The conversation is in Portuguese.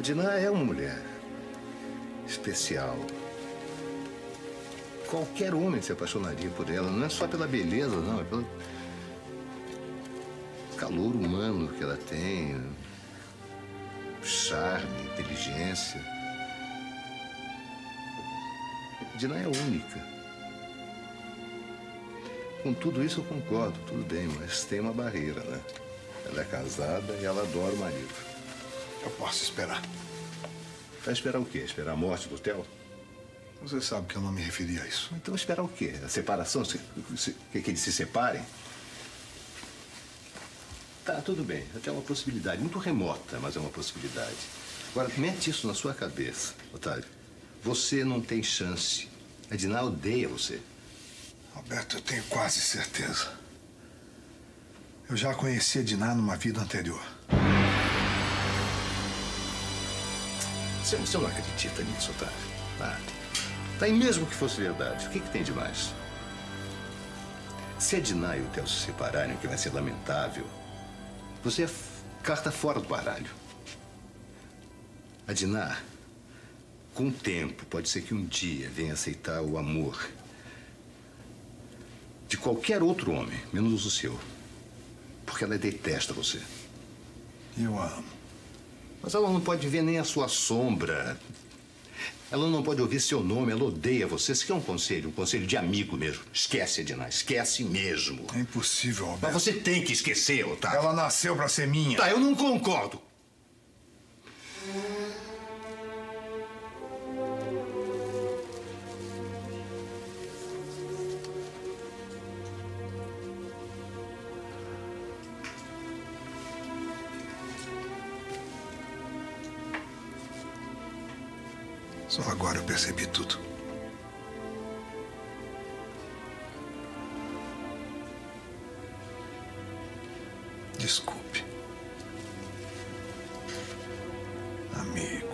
Diná é uma mulher especial. Qualquer homem se apaixonaria por ela, não é só pela beleza, não, é pelo calor humano que ela tem, charme, inteligência. Diná é única. Com tudo isso eu concordo, tudo bem, mas tem uma barreira, né? Ela é casada e ela adora o marido. Eu posso esperar. Vai esperar o quê? Esperar a morte do Theo? Você sabe que eu não me referi a isso. Então esperar o quê? A separação? Se, se, que, que eles se separem? Tá, tudo bem. Até uma possibilidade. Muito remota, mas é uma possibilidade. Agora, mete isso na sua cabeça, Otávio. Você não tem chance. A Diná odeia você. Alberto, eu tenho quase certeza. Eu já conhecia Diná numa vida anterior. Você, você não acredita nisso, Otávio? Tá. Tá, e mesmo que fosse verdade, o que, que tem de mais? Se a Diná e o Theo se separarem, o que vai ser lamentável, você é carta fora do baralho. A Diná, com o tempo, pode ser que um dia venha aceitar o amor de qualquer outro homem, menos o seu. Porque ela detesta você. Eu amo. Mas ela não pode ver nem a sua sombra. Ela não pode ouvir seu nome, ela odeia você. Isso aqui é um conselho, um conselho de amigo mesmo. Esquece, Edna, esquece mesmo. É impossível, Alberto. Mas você tem que esquecer, Otávio. Ela nasceu pra ser minha. Tá, eu não concordo. Só agora eu percebi tudo. Desculpe. Amigo.